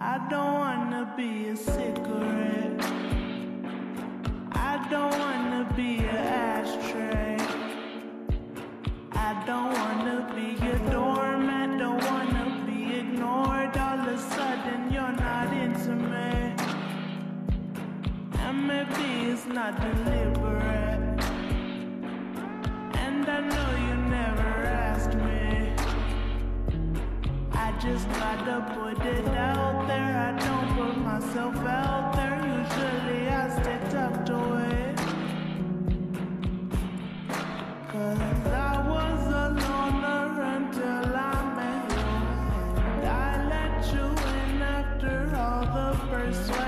I don't wanna be a cigarette. I don't wanna be an ashtray. I don't wanna be your doormat. Don't wanna be ignored. All of a sudden you're not into me. Let me be a cigarette. I don't wanna be an ashtray. I don't wanna be a doormat. Don't wanna be ignored. All of a sudden, you're not deliberate. And I know you never asked me. I just gotta put it out there. I don't put myself out there. Usually I stay tucked away. Cause I was a loner until I met you. And I let you in after all the persuasion.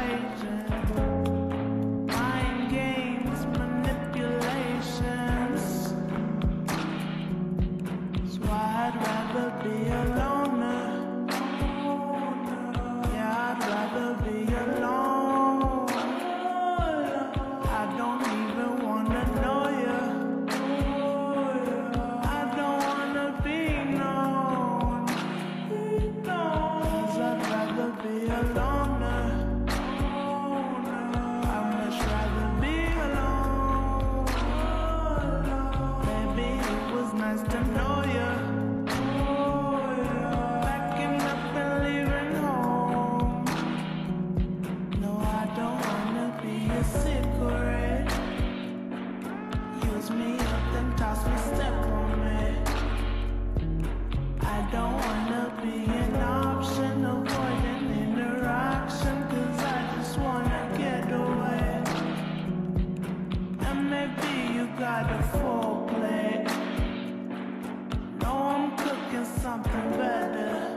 them thoughts will step on me. I don't wanna be an option, avoid an interaction, cause I just wanna get away. And maybe you got a. No, I'm cooking something better.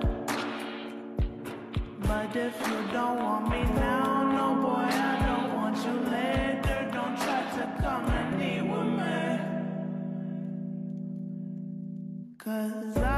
But if you don't want me now, no boy, I don't want you later. Cause I